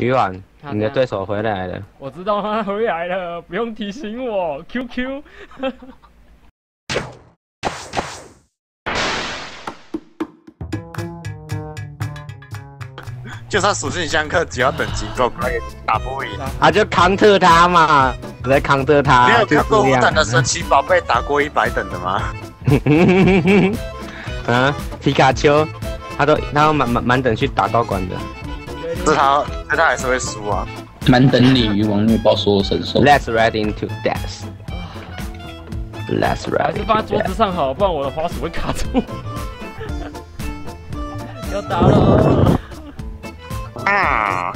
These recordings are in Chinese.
鱼丸，你的对手回来了。我知道他回来了，不用提醒我。QQ，就算属性相克，只要等级够高，也打不赢。啊，就康特他嘛，我在康特他，没有就看过五等的神奇宝贝打过一百等的吗？啊，皮卡丘，他都他都满满满等去打高管的。这他这他还是会输啊。满等你鱼王虐爆所有神兽。Let's ride into death. Let's 还 ride 是放在桌子上好，不然我的滑鼠会卡住。要打了，啊！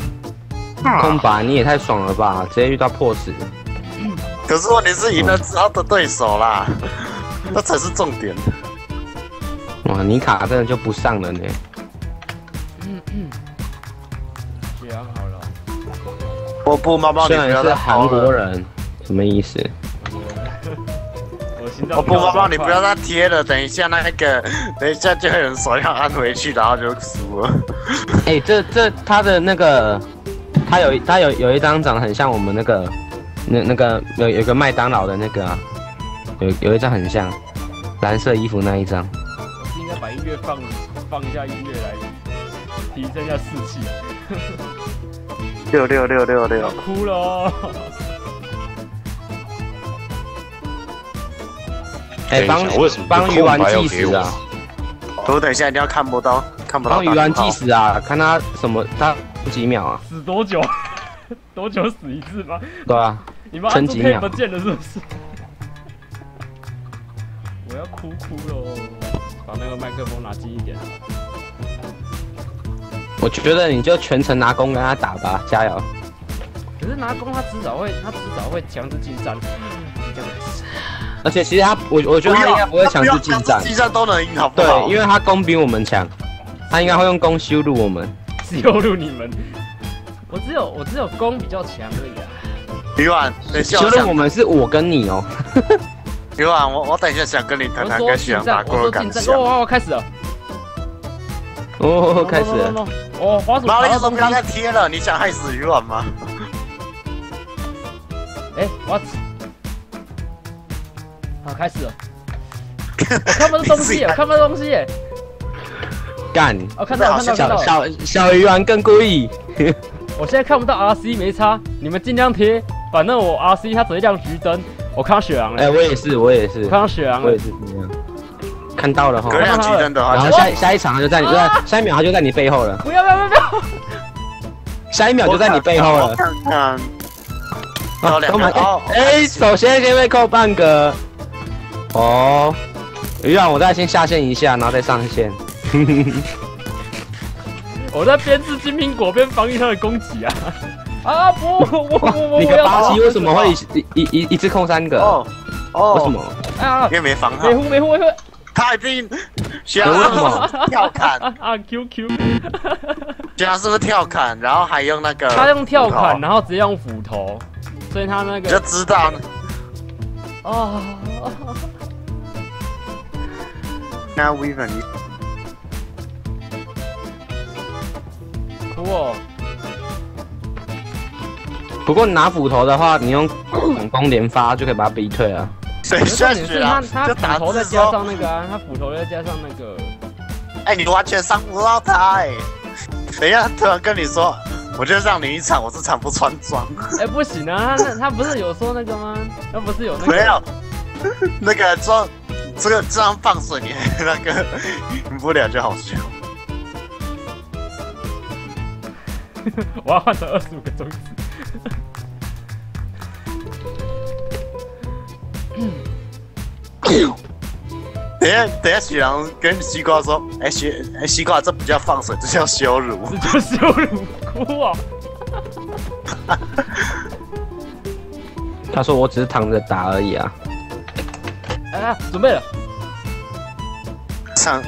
空吧，你也太爽了吧！直接遇到破死，可是问题是赢了之后的对手啦，那才是重点。哇，你卡真的就不上了呢。选 我不，猫猫，你虽然是不要再韩国人。什么意思？我不，猫猫，你不要再贴了，等一下那个，等一下就会有人手要按回去，然后就输了。哎、这这他的那个，他有他有有一张长得很像我们那个，那那个有有个麦当劳的那个啊，有有一张很像，蓝色衣服那一张。我是应该把音乐放放一下音乐来提升一下士气。六六六六六，哭了哦！哎、等一下帮为什么帮鱼丸计时啊，我等一下一定要看不到，看不到。帮鱼丸计时啊，看他什么他几秒啊？死多久？多久死一次吗？对啊，你们按住撑几秒 tab 键了是不是？我要哭哭喽！把那个麦克风拿近一点。我觉得你就全程拿弓跟他打吧，加油！可是拿弓他迟早会，他迟早会强制进战。这样子而且其实他，我我觉得他应该不会强制进战，进战都能赢，好不好？对，因为他弓比我们强，他应该会用弓羞辱我们。羞辱你们。我只有我只有弓比较强而已啊。李婉，等一下羞辱我们是我跟你哦。李婉，我我等一下想跟你谈谈跟徐进战，阳打过的感想。哦，我开始了，哦，开始。哦，滑鼠然后爬到东西你怎么不要，再贴了？你想害死鱼丸吗？哎，我好开始了。我看不到东西，我看不到东西耶。干，哦，看到，看到，小。小小鱼丸更故意。我现在看不到 RC 没差，你们尽量贴，反正我 RC 它只会亮橘灯。我看到雪狼了哎，我也是，我也是我，看到雪狼了我也。是这样。看到了哈然后下下一场他就在你，对，下一秒他就在你背后了，不要不要不要不要！下一秒就在你背后我了。看看，有两个哦。哎，首先先被扣半个。哦，鱼丸，我再先下线一下，然后再上线。我在边吃金苹果边防御他的攻击啊！啊不，我我哇我我你个巴西为什么会一一一一次控三个？哦哦，为什？么？要啊因？为没防好没，护没护没呼他一定。徐阳为什么跳砍？啊啊！QQ，徐阳是不是跳砍？然后还用那个？他用跳砍，然后直接用斧头，所以他那你就知道。哦，那 Weaver 你哭哦！不过你拿斧头的话，你用 广攻连发就可以把他逼退了。谁下去重点是他了？他就打斧头再加上那个啊，他斧头再加上那个，哎，你完全伤不到他哎。等一下，突然跟你说，我就让你一场，我这场不穿装。哎不行啊，他那他不是有说那个吗？他不是有那个没有，那个装这个这样放水，你那个赢不了就好笑。我要换成二十五个中等一下，等一下，许阳跟西瓜说：“哎、西哎、西瓜，这不叫放水，这叫羞辱。这叫羞辱哭啊！他说我只是躺着打而已啊。哎呀，准备了，”场，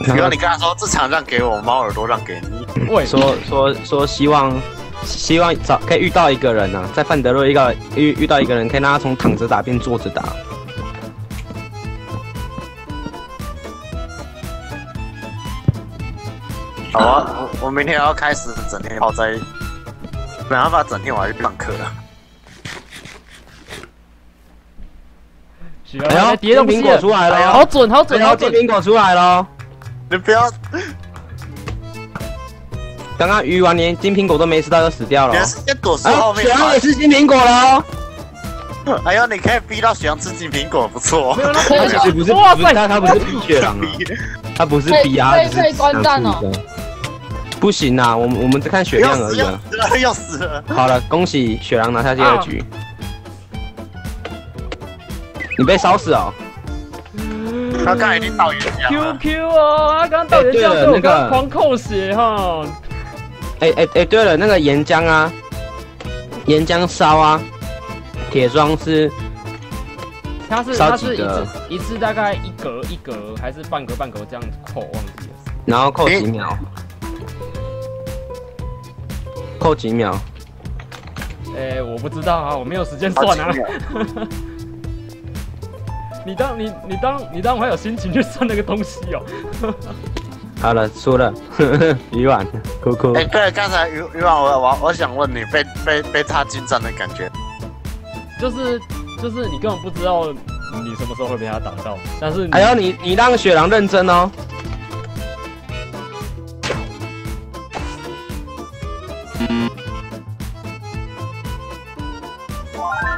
然后你跟他说：“这场让给我，猫耳朵让给你。喂，说说说希望希望找可以遇到一个人啊，在范德瑞遇到遇遇到一个人，可以让他从躺着打变坐着打。”好啊，我我明天要开始整天泡在没办法，整天我还去上课了。雪狼在叠东西金苹果出来了好准好准然后金好准！苹果出来了。你不要，刚刚鱼丸连金苹果都没吃到就死掉了你。的时间躲树哎后，面跑雪狼也。是金苹果喽。哎呦，你可以逼到雪阳吃金苹果，不错没。有那他其实不是，哇塞不是他他不是逼雪狼啊，他不是逼啊，是可以可以关弹哦。不行啦，我们我们只看血量而已啊。死了，要死了！好了，恭喜雪狼拿下第二局。你被烧死哦！他刚才已经到岩浆了。QQ 哦，他刚到人家所以我哎对了那个刚狂扣血哈。哎哎哎，对了，那个岩浆啊，岩浆烧啊，铁桩是它是烧他是一次一次大概一格一格还是半格半格这样扣，忘记了。然后扣几秒？扣几秒？哎，我不知道啊，我没有时间算啊 你当你你当你当我还有心情去算那个东西哦？好了，输了，鱼丸，哭哭。哎，对，刚才鱼鱼丸，我我我想问你，被被被他进站的感觉，就是就是你根本不知道你什么时候会被他打到，但是你哎呦，你你让雪狼认真哦。Bye.